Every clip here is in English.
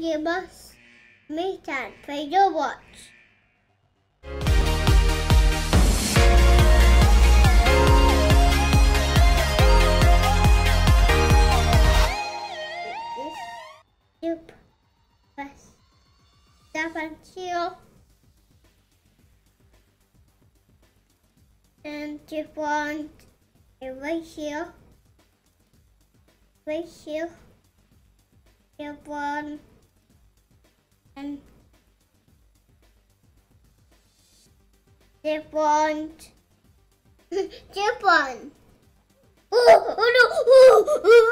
give us meet and play your watch. Soup was seven kilo. And different ratio. Ratio. Different and different different oh, oh no oh, oh.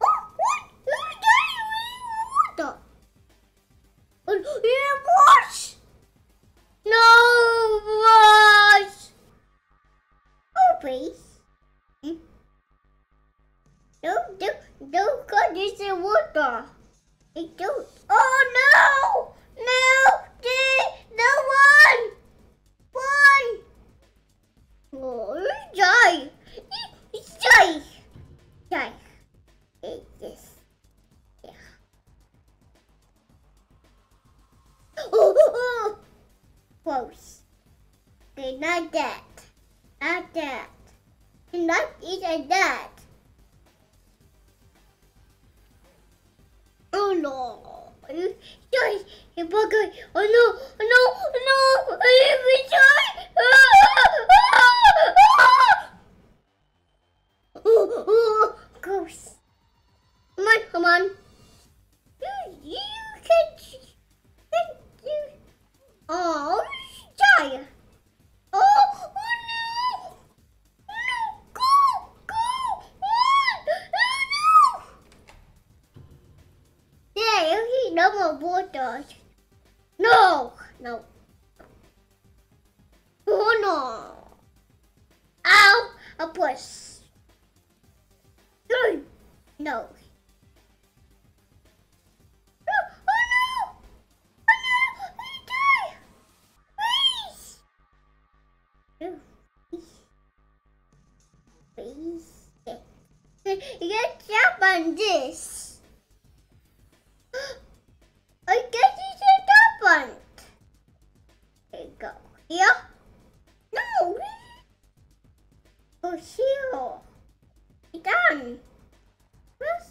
Oh? Oh? Oh, please. Hmm? Don't, don't, don't cut this water. It don't. Oh, no. No, no one. One. Oh, die. Die. Die. This. Yeah. Oh, oh, oh. Close. Okay, not that. Not that. Not even that. No. You bugger. Oh no. Oh no. No. I am sorry. Need no more water. No, no. Oh no. Ow, a push. No. No. Oh, oh no! Oh no! Please! Please. Get jump on this. Be done. Where's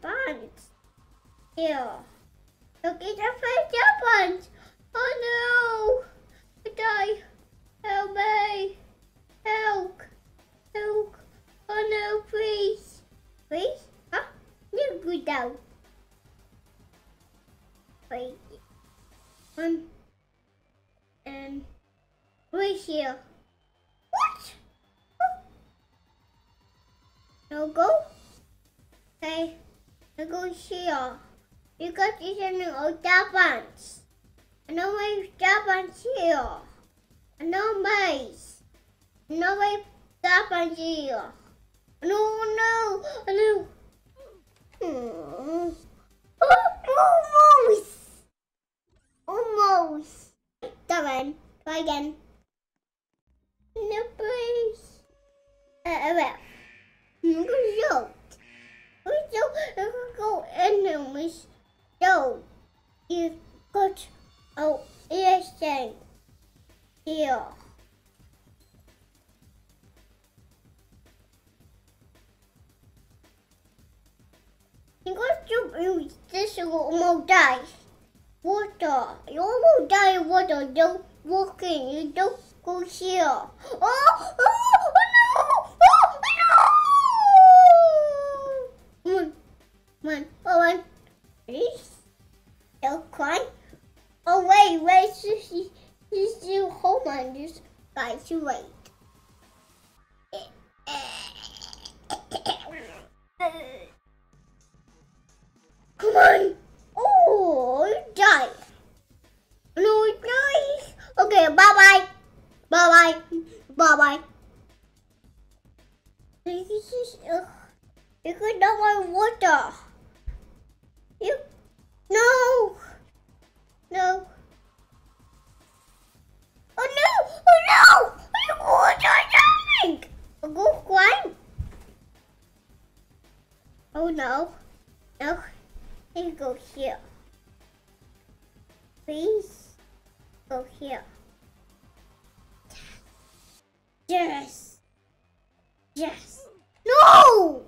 buns? Here. Look at the first buns. Oh no! I die. Help me. Help. Help. Oh no, please. Please? Huh? You go down. Wait. One. And right here. No go? Okay. I go here. You got these in the old buns. I know my buns here. I know mice. I know my buns here. No, no, no. Hmm. Almost. Almost. Darren, try again. No, please. Uh, well. I'm gonna show. I'm gonna go in the miss. So, you got a earthing here. You got to this almost die. Water. You almost die water. Don't walk in. You don't go here. Oh, oh, guys, you wait. Come on. Oh, died. No, nice. Okay, bye bye. Bye bye. Bye bye. This is. Uh, you could not want water. You. No. No. You go here. Please go here. Yes. Yes. No!